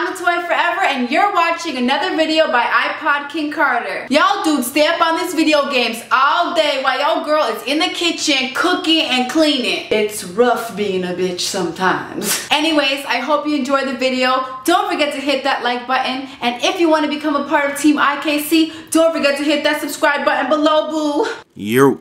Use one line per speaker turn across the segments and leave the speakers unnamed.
I'm the Toy Forever and you're watching another video by iPod King Carter. Y'all dudes stay up on these video games all day while y'all girl is in the kitchen cooking and cleaning. It's rough being a bitch sometimes. Anyways, I hope you enjoyed the video. Don't forget to hit that like button and if you want to become a part of Team IKC, don't forget to hit that subscribe button below, boo.
Yo.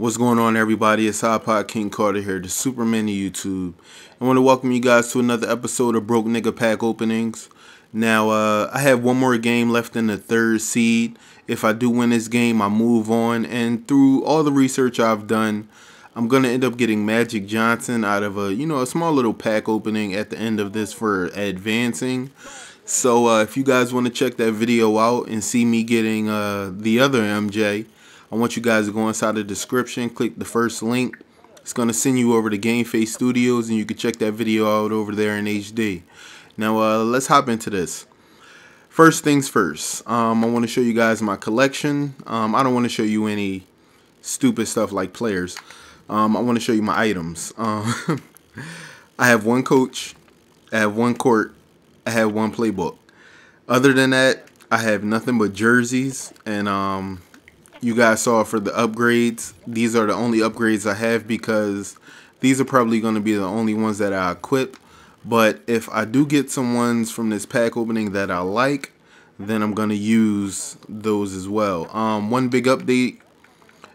What's going on, everybody? It's iPod King Carter here, the Superman of YouTube. I want to welcome you guys to another episode of Broke Nigga Pack Openings. Now, uh, I have one more game left in the third seed. If I do win this game, I move on. And through all the research I've done, I'm going to end up getting Magic Johnson out of a, you know, a small little pack opening at the end of this for advancing. So uh, if you guys want to check that video out and see me getting uh, the other MJ, I want you guys to go inside the description, click the first link. It's going to send you over to Game Face Studios and you can check that video out over there in HD. Now, uh, let's hop into this. First things first, um, I want to show you guys my collection. Um, I don't want to show you any stupid stuff like players. Um, I want to show you my items. Um, I have one coach, I have one court, I have one playbook. Other than that, I have nothing but jerseys and um, you guys saw for the upgrades. These are the only upgrades I have because these are probably going to be the only ones that I equip. But if I do get some ones from this pack opening that I like, then I'm going to use those as well. Um, one big update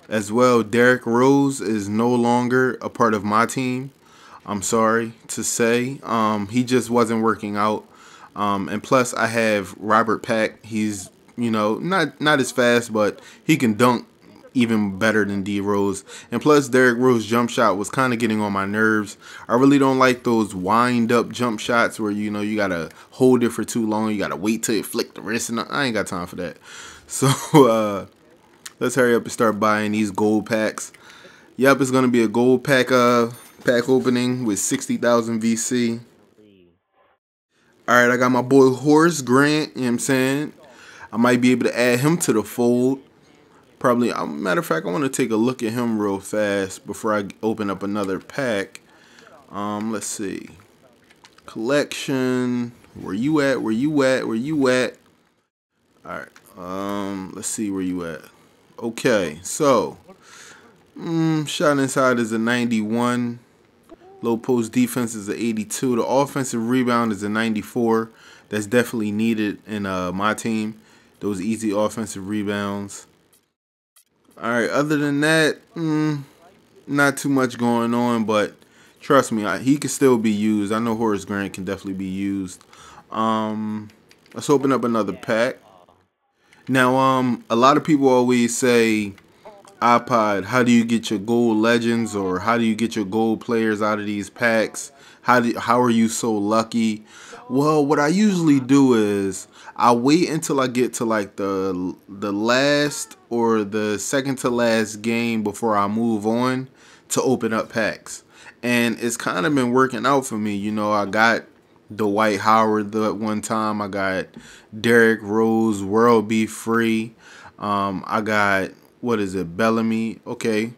as well, Derrick Rose is no longer a part of my team. I'm sorry to say. Um, he just wasn't working out. Um, and plus, I have Robert Pack. He's you know, not not as fast, but he can dunk even better than D Rose. And plus, Derrick Rose jump shot was kind of getting on my nerves. I really don't like those wind up jump shots where you know you gotta hold it for too long. You gotta wait till it flick the wrist, and I ain't got time for that. So uh, let's hurry up and start buying these gold packs. Yep, it's gonna be a gold pack uh pack opening with sixty thousand VC. All right, I got my boy Horace Grant. You know what I'm saying? I might be able to add him to the fold. Probably, a matter of fact, I want to take a look at him real fast before I open up another pack. Um, let's see. Collection. Where you at? Where you at? Where you at? Alright. Um, let's see where you at. Okay, so. Mm, shot inside is a 91. Low post defense is a 82. The offensive rebound is a 94. That's definitely needed in uh, my team those easy offensive rebounds. All right, other than that, mm, not too much going on, but trust me, I, he can still be used. I know Horace Grant can definitely be used. Um, let's open up another pack. Now, um, a lot of people always say, iPod, how do you get your gold legends or how do you get your gold players out of these packs? How do how are you so lucky? Well, what I usually do is I wait until I get to like the the last or the second to last game before I move on to open up packs. And it's kind of been working out for me. You know, I got Dwight Howard the one time. I got Derrick Rose, World B. Free. Um, I got what is it, Bellamy? Okay,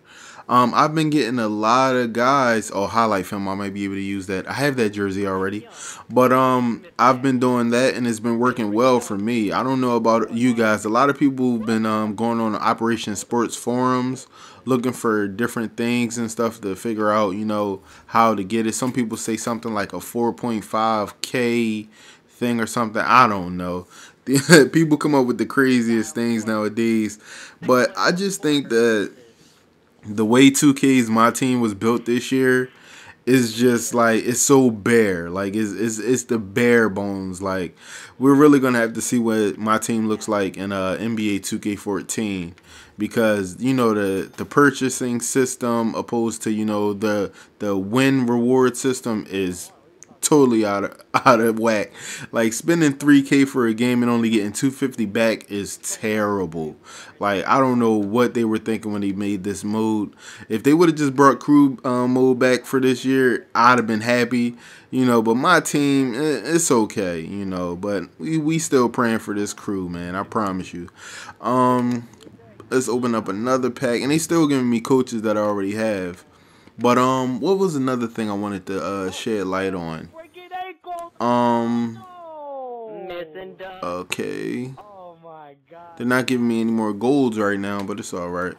um, I've been getting a lot of guys. Oh, highlight film. I might be able to use that. I have that jersey already, but um, I've been doing that and it's been working well for me. I don't know about you guys. A lot of people have been um going on Operation Sports forums looking for different things and stuff to figure out, you know, how to get it. Some people say something like a 4.5k thing or something. I don't know. people come up with the craziest things nowadays, but I just think that the way 2K's my team was built this year is just like it's so bare. Like it's it's it's the bare bones. Like we're really gonna have to see what my team looks like in uh NBA 2K14 because you know the the purchasing system opposed to you know the the win reward system is totally out of out of whack. Like spending 3k for a game and only getting 250 back is terrible. Like I don't know what they were thinking when they made this mode. If they would have just brought crew um, mode back for this year, I'd have been happy. You know, but my team, it's okay. You know, but we we still praying for this crew, man. I promise you. Um, let's open up another pack, and they still giving me coaches that I already have. But um, what was another thing I wanted to uh, shed light on? Um, Okay. Oh my god. They're not giving me any more golds right now, but it's all right.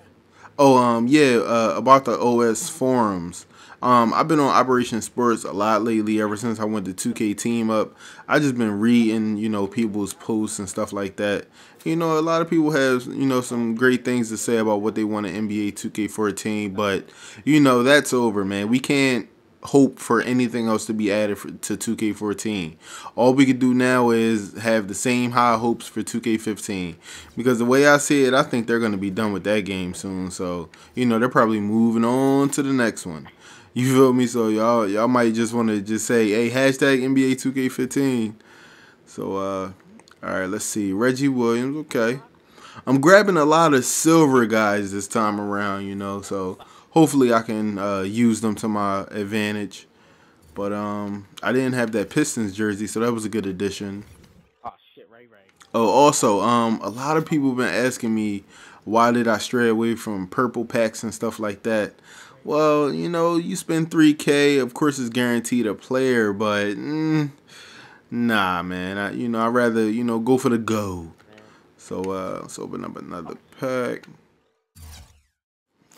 Oh, um, yeah, uh, about the OS forums. Um, I've been on Operation Sports a lot lately. Ever since I went to 2K Team Up, I just been reading, you know, people's posts and stuff like that. You know, a lot of people have, you know, some great things to say about what they want in NBA 2K14, but you know that's over, man. We can't hope for anything else to be added for, to 2K14. All we can do now is have the same high hopes for 2K15 because the way I see it, I think they're going to be done with that game soon. So, you know, they're probably moving on to the next one. You feel me? So y'all y'all might just want to just say, "Hey, hashtag NBA 2K15." So uh all right, let's see. Reggie Williams, okay. I'm grabbing a lot of silver guys this time around, you know, so hopefully I can uh, use them to my advantage. But um, I didn't have that Pistons jersey, so that was a good addition. Oh shit, right, right. Oh, also, um, a lot of people have been asking me why did I stray away from purple packs and stuff like that. Well, you know, you spend 3K, of course it's guaranteed a player, but mm, nah, man. I, you know, I'd rather, you know, go for the gold. So, uh, let's open up another pack.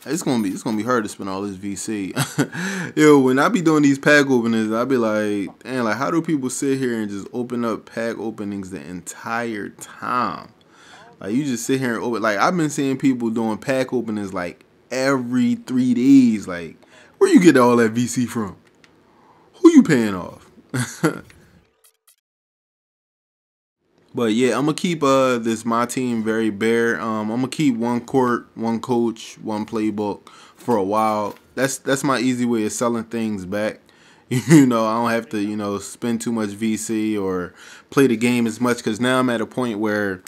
It's gonna be it's gonna be hard to spend all this VC. Yo, when I be doing these pack openings, I be like, damn, like how do people sit here and just open up pack openings the entire time? Like you just sit here and open like I've been seeing people doing pack openings like every three days. Like, where you get all that VC from? Who you paying off? But yeah, I'm gonna keep uh this my team very bare. Um, I'm gonna keep one court, one coach, one playbook for a while. That's that's my easy way of selling things back. You know, I don't have to you know spend too much VC or play the game as much because now I'm at a point where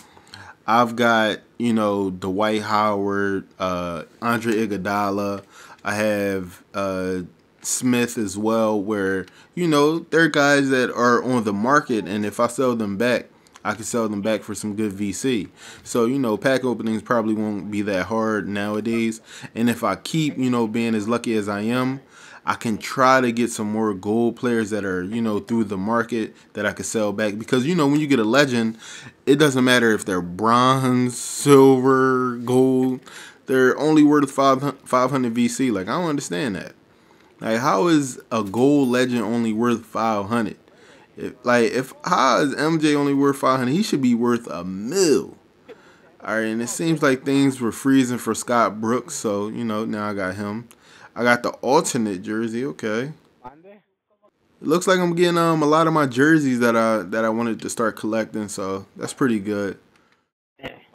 I've got you know Dwight Howard, uh, Andre Iguodala. I have uh, Smith as well, where you know they're guys that are on the market, and if I sell them back I could sell them back for some good VC. So, you know, pack openings probably won't be that hard nowadays. And if I keep, you know, being as lucky as I am, I can try to get some more gold players that are, you know, through the market that I could sell back. Because, you know, when you get a legend, it doesn't matter if they're bronze, silver, gold. They're only worth 500 VC. Like, I don't understand that. Like, how is a gold legend only worth 500? If, like if how is MJ only worth five hundred, he should be worth a mil. All right, and it seems like things were freezing for Scott Brooks, so you know now I got him. I got the alternate jersey. Okay. It looks like I'm getting um a lot of my jerseys that I that I wanted to start collecting, so that's pretty good.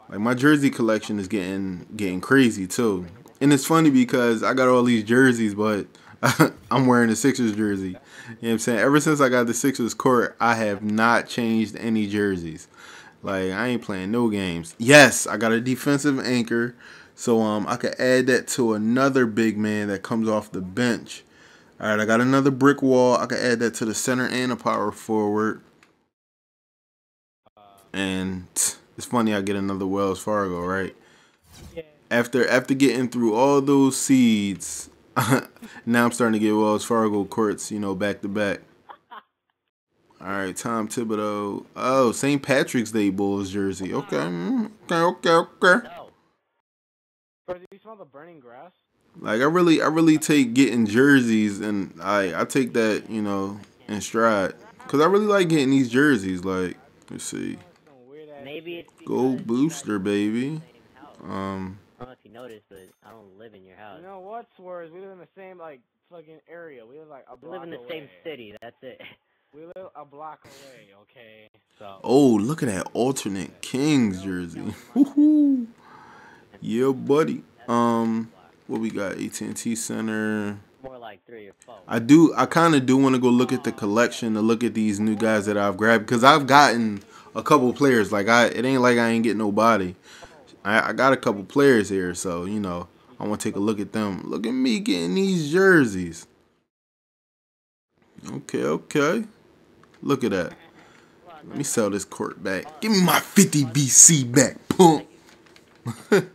Like my jersey collection is getting getting crazy too, and it's funny because I got all these jerseys, but I'm wearing a Sixers jersey. You know what I'm saying? Ever since I got the Sixers court, I have not changed any jerseys. Like I ain't playing no games. Yes, I got a defensive anchor, so um I could add that to another big man that comes off the bench. All right, I got another brick wall. I could add that to the center and a power forward. And it's funny I get another Wells Fargo, right? After after getting through all those seeds, now I'm starting to get Wells Fargo courts, you know, back to back. All right, Tom Thibodeau. Oh, St. Patrick's Day Bulls jersey. Okay, mm, okay, okay, okay. Bro, do you smell the burning grass? Like I really, I really take getting jerseys, and I, I take that, you know, in stride, cause I really like getting these jerseys. Like, let's see, maybe it's gold booster, baby. Um,
I don't know if you noticed, but I don't live in your house.
You know what, Swerves? We live in the same, like, fucking area. We live, like, a block
We live in the
away.
same city. That's it.
We live a block away, okay? So.
Oh, look at that alternate Kings jersey. Woohoo! Yeah, buddy. Um, what we got? AT&T Center.
More like three or four.
I do. I kind of do want to go look at the collection to look at these new guys that I've grabbed because I've gotten a couple players. Like I, it ain't like I ain't getting nobody. I, I got a couple players here, so you know I want to take a look at them. Look at me getting these jerseys. Okay, okay. Look at that. Let me sell this court back. Give me my 50 VC back, punk.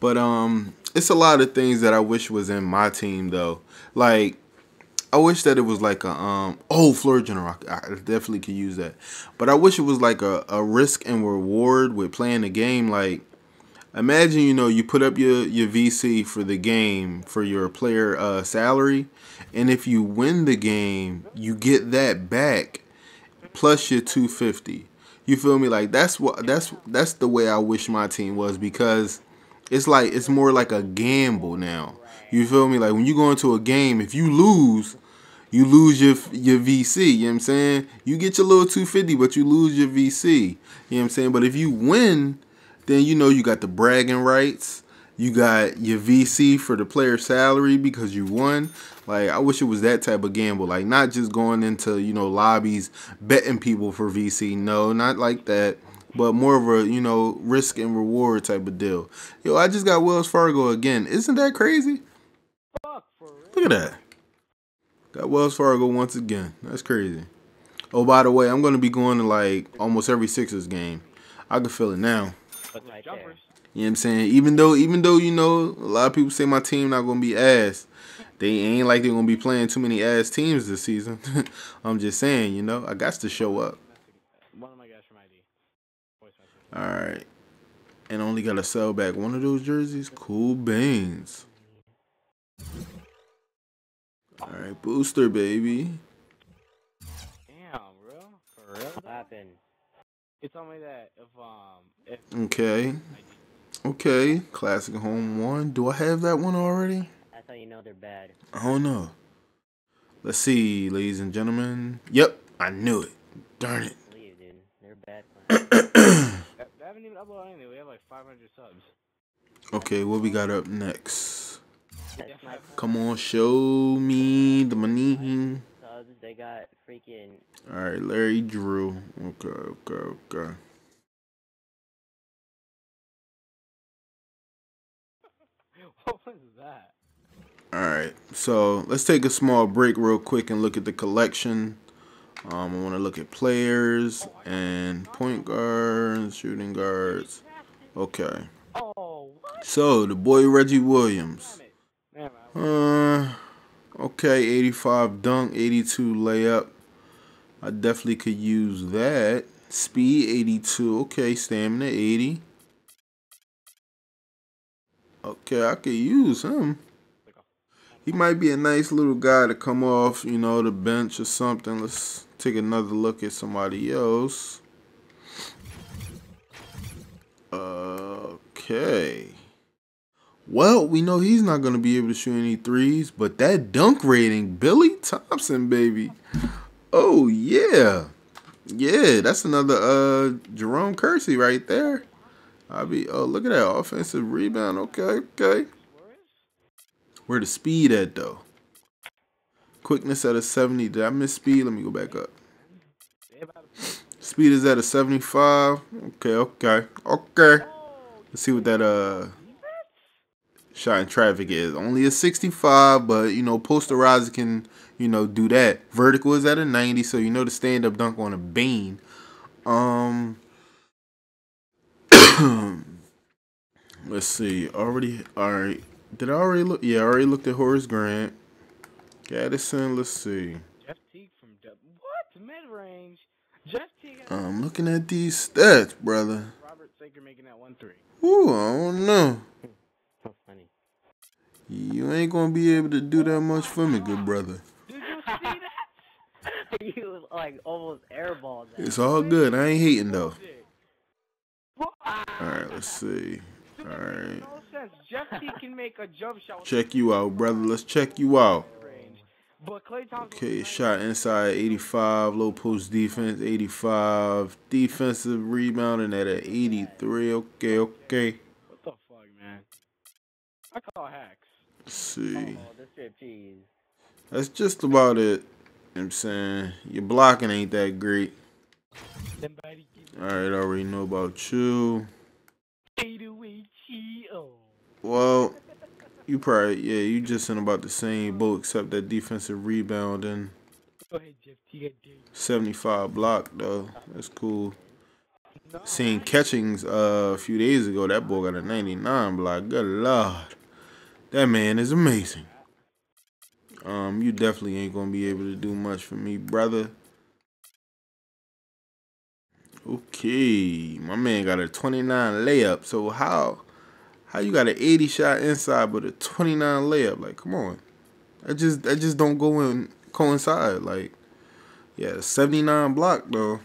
but um, it's a lot of things that I wish was in my team though. Like I wish that it was like a um oh floor general. I definitely could use that, but I wish it was like a, a risk and reward with playing the game. Like imagine you know you put up your your VC for the game for your player uh, salary, and if you win the game, you get that back plus your two fifty. You feel me? Like that's what that's that's the way I wish my team was because it's like it's more like a gamble now. You feel me? Like when you go into a game, if you lose, you lose your your VC. You know what I'm saying? You get your little 250, but you lose your VC. You know what I'm saying? But if you win, then you know you got the bragging rights. You got your VC for the player salary because you won. Like I wish it was that type of gamble. Like not just going into, you know, lobbies betting people for VC. No, not like that but more of a you know risk and reward type of deal. Yo, I just got Wells Fargo again. Isn't that crazy? Look at that. Got Wells Fargo once again. That's crazy. Oh, by the way, I'm gonna be going to like almost every Sixers game. I can feel it now.
Right.
You know what I'm saying? Even though, even though you know, a lot of people say my team not gonna be ass. They ain't like they're gonna be playing too many ass teams this season. I'm just saying, you know, I got to show up.
One of my guys from ID. Voice message.
All right. And only got to sell back one of those jerseys. Cool beans. All right, booster baby.
Damn, bro. For real?
What happened?
He told me that if um if
Okay. Okay. Classic home one. Do I have that one already?
That's how you know they're bad.
I don't know. Let's see, ladies and gentlemen. Yep, I knew it. Darn it.
Leave, dude. They're bad players.
they they haven't even uploaded anything. We have like 500 subs.
Okay, what we got up next? Come on, show me the money.
They got freaking.
All right, Larry Drew. Okay, okay, okay.
What was that?
All right, so let's take a small break real quick and look at the collection. Um, I want to look at players and point guards, shooting guards. Okay,
Oh,
so the boy Reggie Williams.
Damn it. Damn it.
Uh, okay, 85 dunk, 82 layup. I definitely could use that. Speed 82. Okay, stamina 80. Okay, I could use him. He might be a nice little guy to come off, you know, the bench or something. Let's take another look at somebody else. Okay. Well, we know he's not going to be able to shoot any threes, but that dunk rating, Billy Thompson, baby. Oh, yeah. Yeah, that's another uh Jerome Kersey right there. I'll be oh look at that offensive rebound. Okay, okay. Where the speed at though? Quickness at a 70. Did I miss speed? Let me go back up. Speed is at a 75. Okay, okay, okay. Let's see what that uh shot in traffic is. Only a 65, but you know, posterizer can, you know, do that. Vertical is at a 90, so you know the stand up dunk on a bean. Um Let's see. Already alright. Did I already look yeah, I already looked at Horace Grant. Gaddison, let's see.
Jeff Teague from Dub. What? Mid range. Jeff Teague.
I'm looking at these stats, brother.
Robert Saker making that one three.
Ooh, I don't know. You ain't gonna be able to do that much for me, good brother.
Did you see that?
you like almost airballed that.
It's all good. I ain't hating though. Alright, let's see. Alright.
No sense. Jeff can make a jump shot
Check you out, brother. Let's check you out.
range. But Klay Thompson.
Okay, shot inside 85, low post defense 85, defensive rebounding at an 83. Okay, okay.
What the fuck, man? I call hacks.
Let's see.
Oh, the strip cheese.
That's just about it. You know I'm saying your blocking ain't that great. Alright, I already know about you.
me the way she.
Well, you probably yeah, you just in about the same boat except that defensive rebound and
Go ahead, Jeff Teague. I dare you.
75 block though. That's cool. Seen catchings uh, a few days ago. That boy got a 99 block. Good lord, that man is amazing. Um, you definitely ain't gonna be able to do much for me, brother. Okay, my man got a 29 layup. So how how you got an 80 shot inside but a 29 layup? Like, come on. That just that just don't go in coincide. Like, yeah, 79 block though.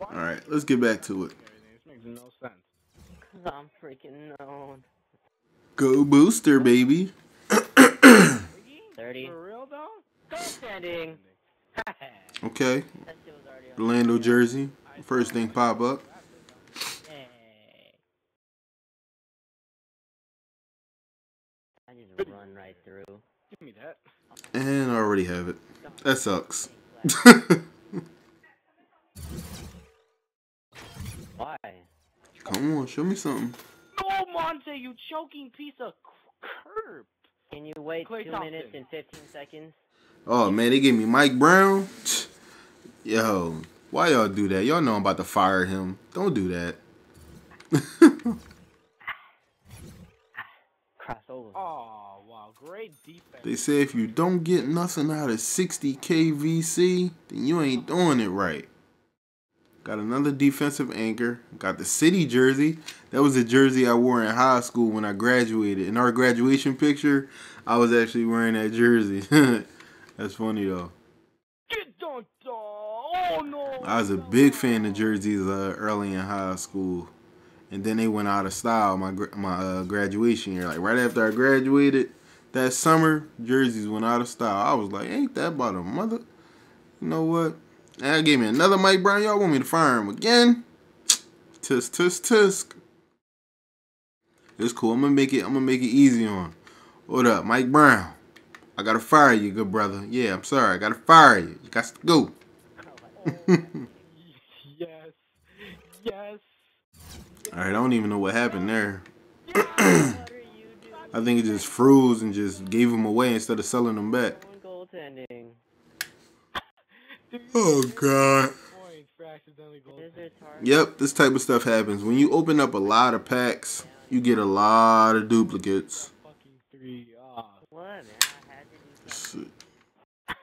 All right, let's get back to it.
This makes no sense.
Cause I'm freaking known.
Go booster, baby.
30.
For real though?
Goaltending. that
Okay,
shit was.
Orlando jersey. First thing pop up.
I just run right through.
Give me that.
And I already have it. That sucks.
Why?
Come on, show me something.
No, Monte, you choking piece of curb.
Can you wait
Klay
two
Thompson.
minutes and 15 seconds?
Oh man, they gave me Mike Brown. Yo, why y'all do that? Y'all know I'm about to fire him. Don't do that.
Crossover.
Oh, wow. Great defense.
They say if you don't get nothing out of 60k VC, then you ain't doing it right. Got another defensive anchor. Got the city jersey. That was the jersey I wore in high school when I graduated. In our graduation picture, I was actually wearing that jersey. That's funny though. I was a big fan of jerseys uh, early in high school, and then they went out of style my my uh, graduation year. Like right after I graduated, that summer jerseys went out of style. I was like, ain't that about a mother? You know what? That gave me another Mike Brown. Y'all want me to fire him again? Tisk tisk tisk. It's cool. I'm gonna make it. I'm gonna make it easy on. What up, Mike Brown? I gotta fire you, good brother. Yeah, I'm sorry. I gotta fire you. You got to go.
Yes. Yes.
All right, I don't even know what happened there.
what are you doing?
I think it just froze and just gave them away instead of selling them back.
Doing goaltending.
Dude,
Oh god.
points for accidentally goal.
Scissors, hard.
Yep, this type of stuff happens when you open up a lot of packs. You get a lot of duplicates.
Fucking three.
What, man? I had to do something.
Shit,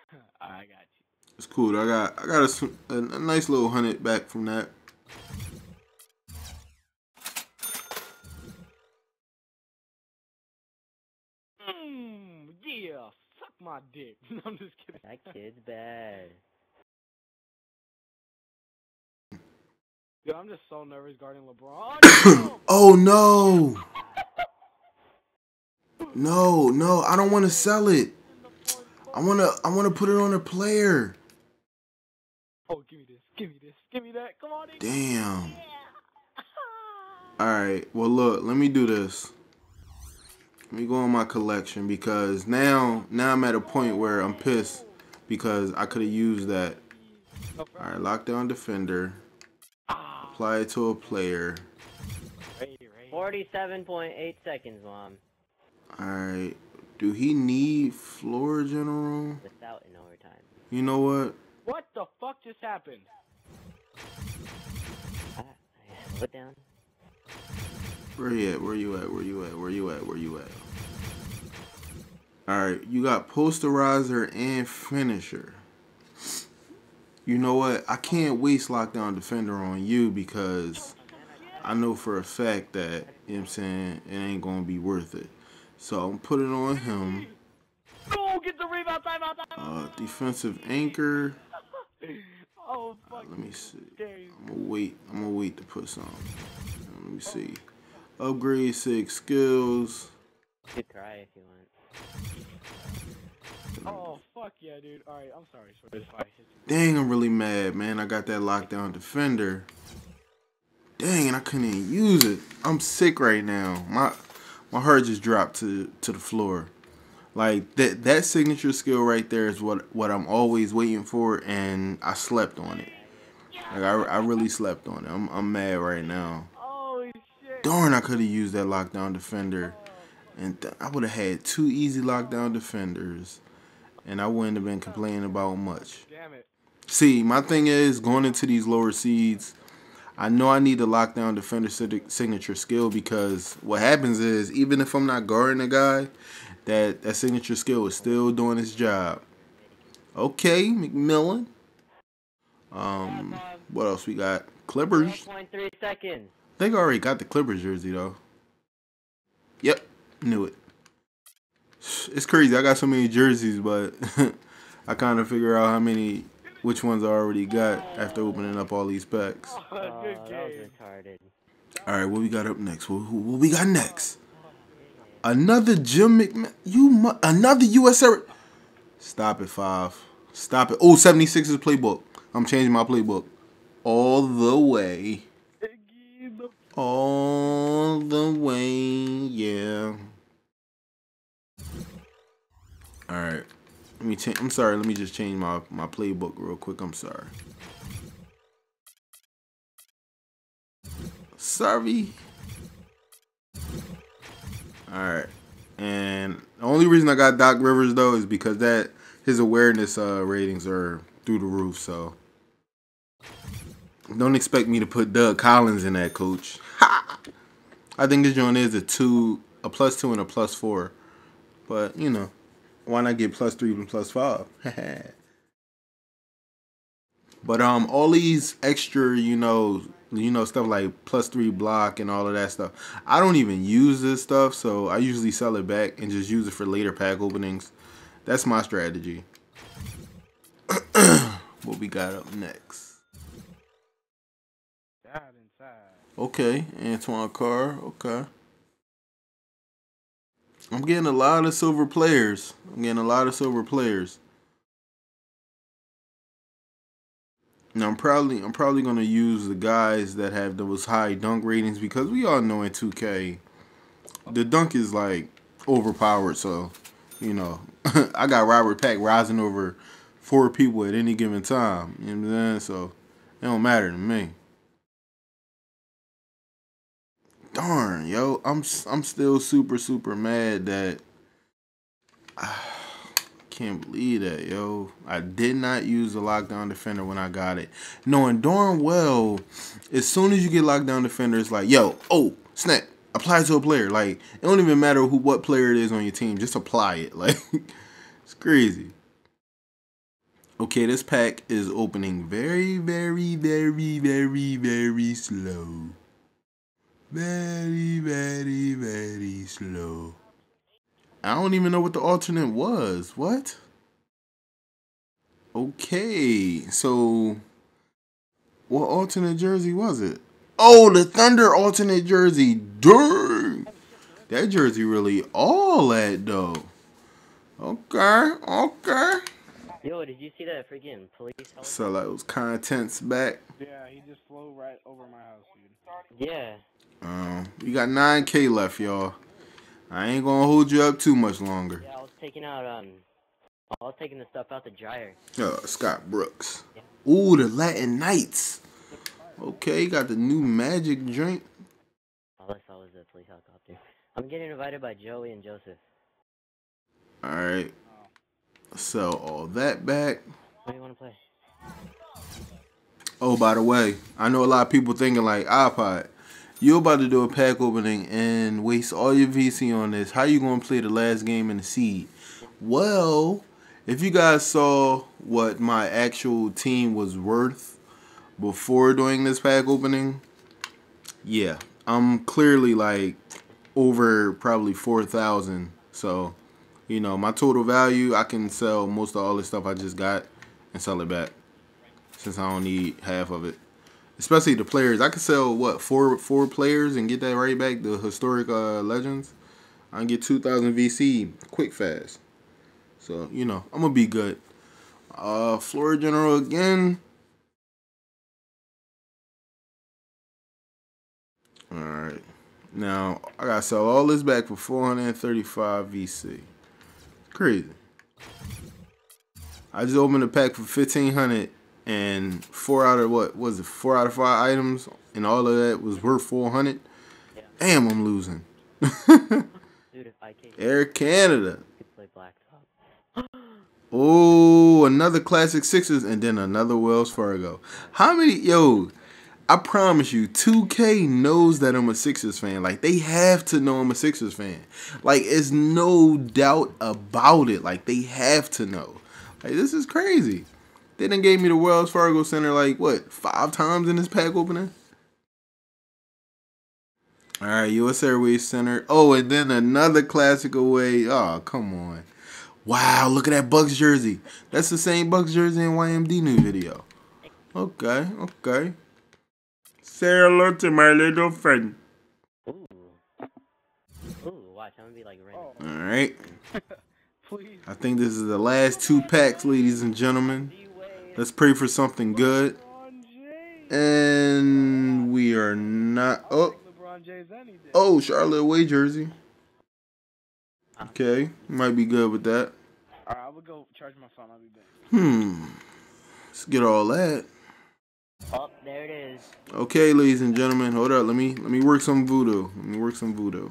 I got you.
It's cool. I got I got a, s- a- a nice little hundred back from that.
Mmm, yeah. Suck my dick. I'm just kidding.
That kid's bad.
Dude, I'm just so nervous guarding LeBron.
Oh, oh no. No, no, I don't want to sell it. I want to I want to put it on a player.
oh, give me this. Give me this. Give me that. Come on.
Damn. All right. Well, look, let me do this. Let me go on my collection because now now I'm at a point where I'm pissed because I could have used that. All right, lockdown defender.
Ah,
Apply to a player.
right, right.
47.8 seconds, Mom.
All right. Do he need floor general?
Without an overtime.
You know what?
What the fuck just happened?
Ah, put down.
Where you at? Where you at? Where you at? Where you at? Where you at? All right, you got posterizer and finisher. You know what? I can't waste lockdown defender on you because I know for a fact that you know what I'm saying it ain't gonna be worth it. So I'm put it on him.
Go get the rebound. Time
Uh, defensive anchor.
oh fuck.
Let me see. I'm gonna wait. I'm gonna wait to put some. Let me see. Upgrade six skills.
You could cry if you want.
Oh fuck yeah, dude. All right, I'm sorry for this fight.
Dang, I'm really mad, man. I got that lockdown defender. Dang, and I couldn't even use it. I'm sick right now. My my heart just dropped to to the floor. Like that that signature skill right there is what what I'm always waiting for, and I slept on it. Like I, I really slept on it. I'm I'm mad right now.
Holy shit.
Darn, I could have used that lockdown defender, and I would have had two easy lockdown defenders, and I wouldn't have been complaining about much.
Damn it.
See, my thing is going into these lower seeds, I know I need to lock down defender signature skill because what happens is even if I'm not guarding a guy, that that signature skill is still doing its job. Okay, McMillan. Um, what else we got? Clippers.
1.3 seconds.
I think I already got the Clippers jersey though. Yep, knew it. It's crazy. I got so many jerseys, but I kind of figure out how many, which ones I already got after opening up all these packs.
Oh, that was.
All right, what we got up next? What, what we got next? Another Jim McMahon. You mu- another US Air. Stop it, five. Stop it. Oh, 76 is playbook. I'm changing my playbook. All the way. All the way, yeah. All right. Let me change. I'm sorry. Let me just change my my playbook real quick. I'm sorry. Sorry. All right. And the only reason I got Doc Rivers though is because that his awareness uh, ratings are through the roof. So don't expect me to put Doug Collins in that coach. Ha! I think this joint is a two, a plus two and a plus four. But you know, why not get plus three and plus five? but um, all these extra, you know, you know stuff like plus three block and all of that stuff. I don't even use this stuff, so I usually sell it back and just use it for later pack openings. That's my strategy. what we got up next? Okay, Antoine Carr. Okay. I'm getting a lot of silver players. I'm getting a lot of silver players. Now I'm probably I'm probably gonna use the guys that have those high dunk ratings because we all know in 2K the dunk is like overpowered. So you know I got Robert Pack rising over four people at any given time. You know what I'm saying? So it don't matter to me. Darn, yo, I'm I'm still super super mad that I can't believe that, yo. I did not use the lockdown defender when I got it, knowing darn well, as soon as you get lockdown defender, it's like, yo, oh, snap, apply to a player. Like it don't even matter who what player it is on your team, just apply it. Like it's crazy. Okay, this pack is opening very, very, very, very, very slow. Very, very, very slow. I don't even know what the alternate was. What? Okay, so what alternate jersey was it? Oh, the Thunder alternate jersey. Dang. That jersey really all that though. Okay, okay.
Yo, did you see that freaking police?
So like those contents back.
Yeah, he just flew right over my house,
dude. Yeah.
Um, you got 9K left, y'all. I ain't gonna hold you up too much longer.
Yeah, I was taking out, um, I was taking the stuff out the dryer.
Uh, Scott Brooks. Yeah. Ooh, the Latin Nights. Okay, got the new magic drink.
All I saw was a police helicopter. I'm getting invited by Joey and Joseph.
Alright. Sell all that back.
What do you want to play?
Oh, by the way, I know a lot of people thinking like iPod you about to do a pack opening and waste all your VC on this. How you gonna play the last game in the seed? Well, if you guys saw what my actual team was worth before doing this pack opening, yeah, I'm clearly like over probably four thousand. So, you know, my total value, I can sell most of all the stuff I just got and sell it back since I don't need half of it especially the players. I could sell what four four players and get that right back. The historic uh, legends. I can get two thousand VC quick fast. So you know I'm gonna be good. Uh, Floor General again. All right. Now I gotta sell all this back for 435 VC. Crazy. I just opened a pack for 1500 and four out of what was it? Four out of five items, and all of that was worth four hundred. Yeah. Damn, I'm losing.
Dude,
Air Canada. oh, another classic Sixers, and then another Wells Fargo. How many? Yo, I promise you, 2K knows that I'm a Sixers fan. Like they have to know I'm a Sixers fan. Like it's no doubt about it. Like they have to know. Like this is crazy. They done gave me the Wells Fargo Center like what five times in this pack opening. All right, U.S. Airways Center. Oh, and then another classic away. Oh, come on. Wow, look at that Bucks jersey. That's the same Bucks jersey in YMD new video. Okay, okay. Say hello to my little friend.
Ooh. Ooh, watch, I'm gonna be like Randy.
All right.
Please.
I think this is the last two packs, ladies and gentlemen. Let's pray for something good. And we are not. Oh,
LeBron James any day.
oh, Charlotte away jersey. Okay, might be good with that.
Alright, I will go charge my phone. I'll be back.
Hmm. Let's get all that.
Oh, there it is.
Okay, ladies and gentlemen, hold up. Let me let me work some voodoo. Let me work some voodoo.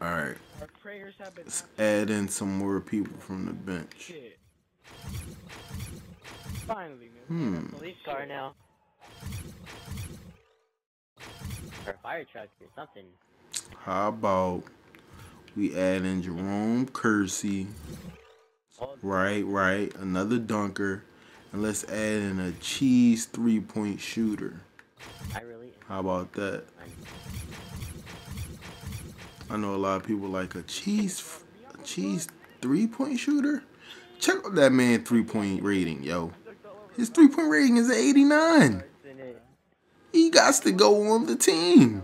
All right,
Our prayers have been
let's add in some more people from the bench.
shit. Finally, man.
Hmm.
Police car now. Or a fire truck or something.
How about we add in Jerome Kersey? Right, right. Another dunker. And let's add in a cheese three point shooter.
I really.
How about that? I know a lot of people like a cheese a cheese three point shooter. Check out that man three point rating, yo. His three point rating is 89. He got to go on the team.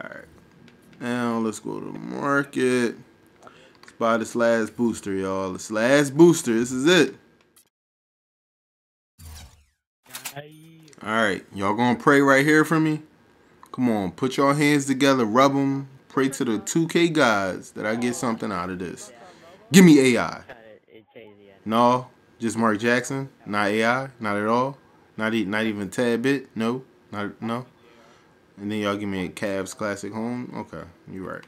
Alright. Now let's go to the market. Let's buy this last booster, y'all. This last booster. This is it. Alright. Y'all gonna pray right here for me? Come on. Put your hands together. Rub them. Pray to the 2K gods that I get something out of this. Give me AI. No. Just Mark Jackson. Not AI. Not at all. Not, e- not even a tad bit. No. Not no. And then y'all give me a Cavs classic home. Okay. You right.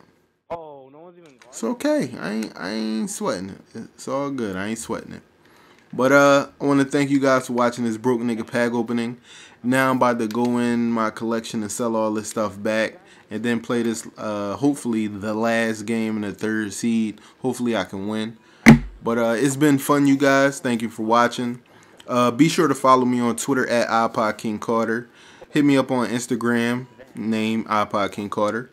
Oh, no one's even.
It's okay. I ain't I ain't sweating it. It's all good. I ain't sweating it. But uh I wanna thank you guys for watching this broke nigga pack opening. Now I'm about to go in my collection and sell all this stuff back and then play this uh hopefully the last game in the third seed. Hopefully I can win. But uh it's been fun you guys. Thank you for watching. Uh be sure to follow me on Twitter at iPod King Carter. Hit me up on Instagram, name iPod King Carter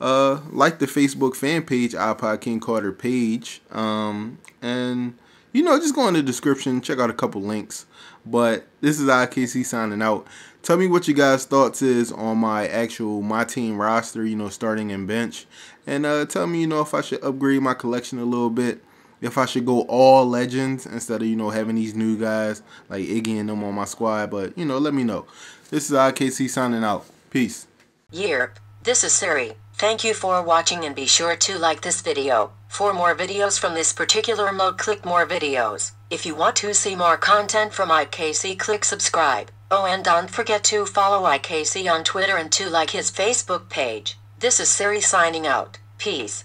uh, like the Facebook fan page, iPod King Carter page. Um, and, you know, just go in the description, check out a couple links. But this is IKC signing out. Tell me what you guys' thoughts is on my actual my team roster, you know, starting and bench. And uh, tell me, you know, if I should upgrade my collection a little bit. If I should go all legends instead of, you know, having these new guys like Iggy and them on my squad. But, you know, let me know. This is IKC signing out. Peace.
Yerp, this is Siri. Thank you for watching and be sure to like this video. For more videos from this particular mode click more videos. If you want to see more content from IKC click subscribe. Oh and don't forget to follow IKC on Twitter and to like his Facebook page. This is Siri signing out. Peace.